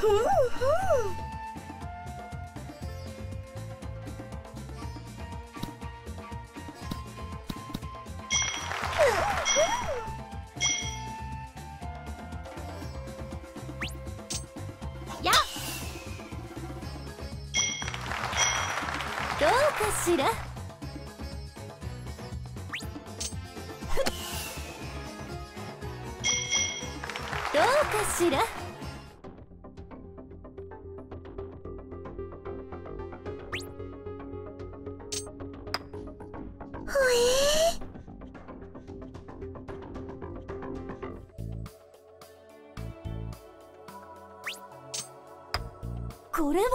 Hoo hoo! ほえこれは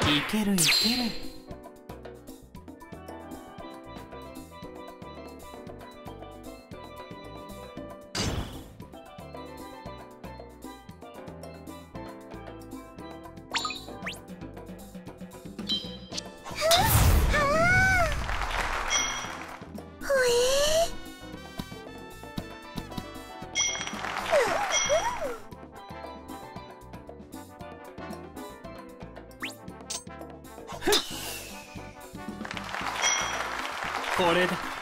いけるいける。こ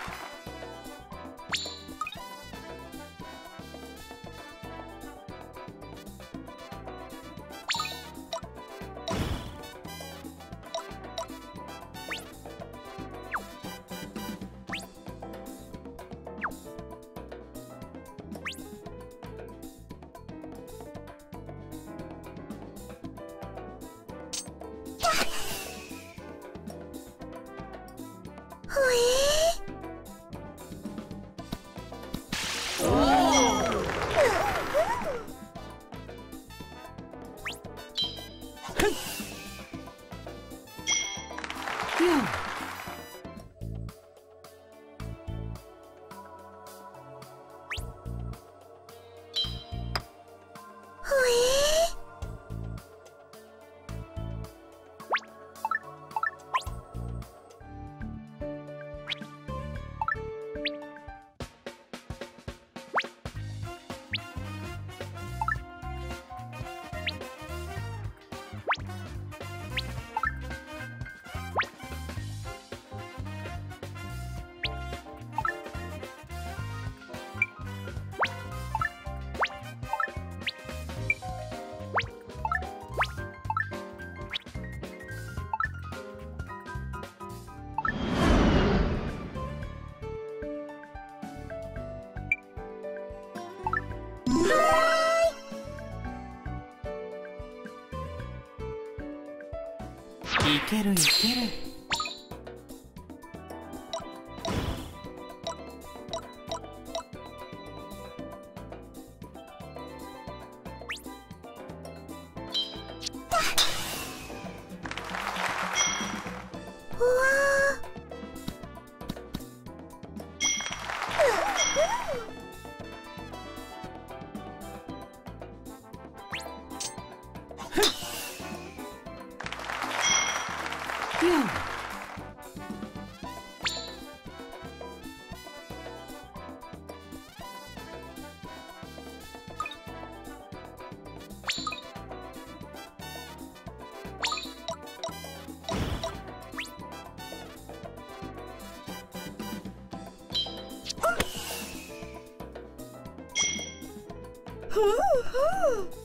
哼。けるいける。Ugh!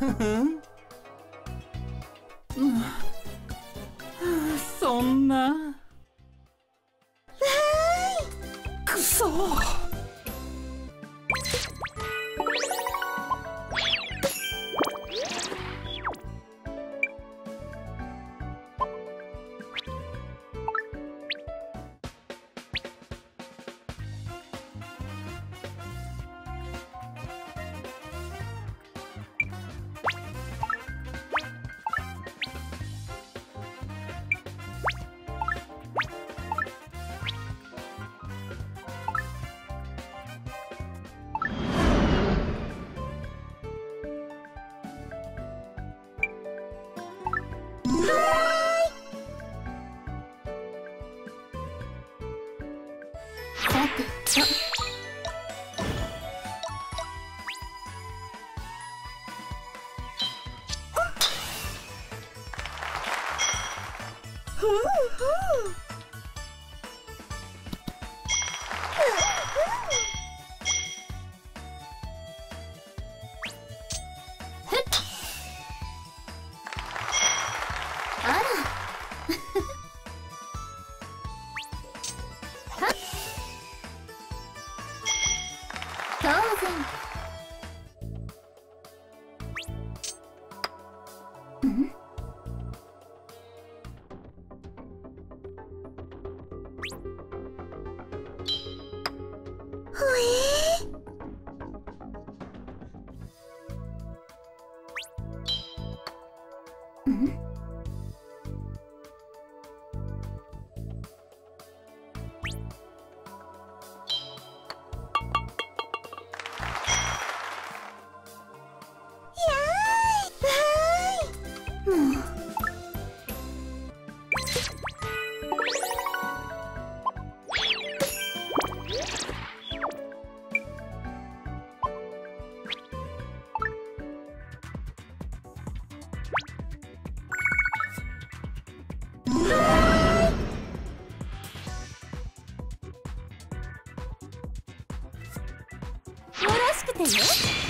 Mm-hmm. Woo! Mm-hmm. しくてよ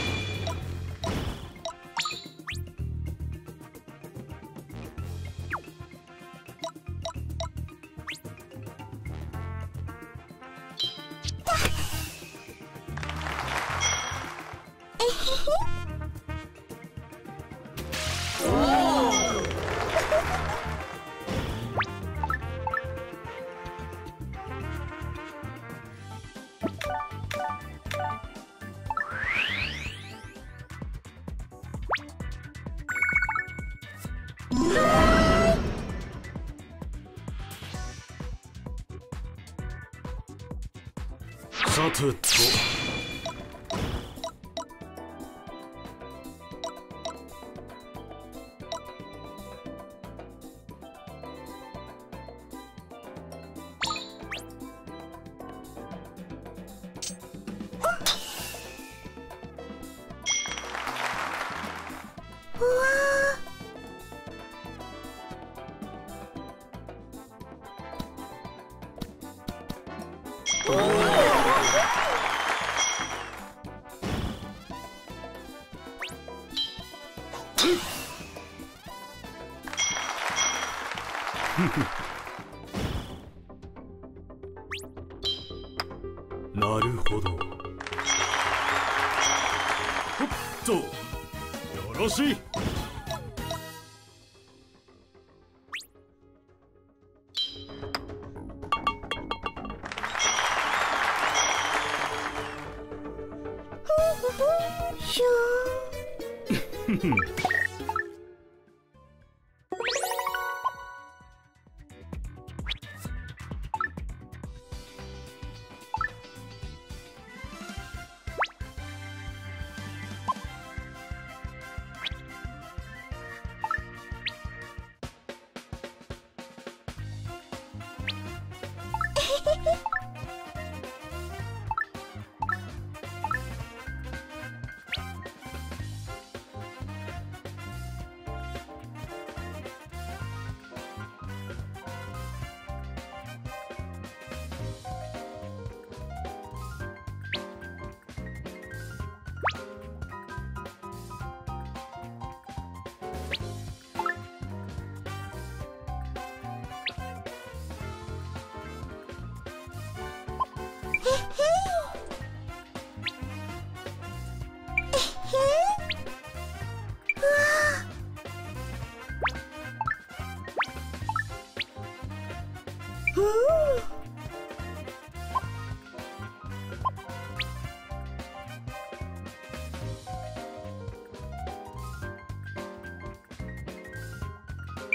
さてと。Oh! Hmm.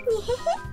你嘿嘿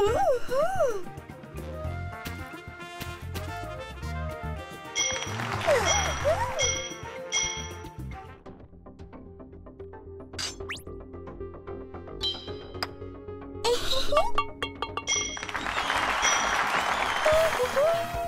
Woohoo!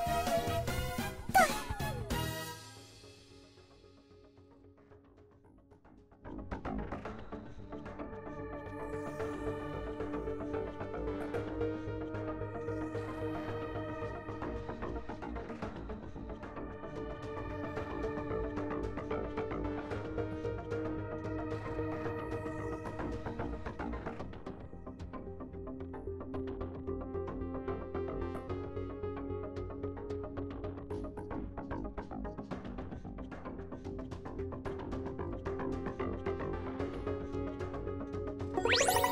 you.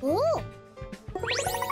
おお。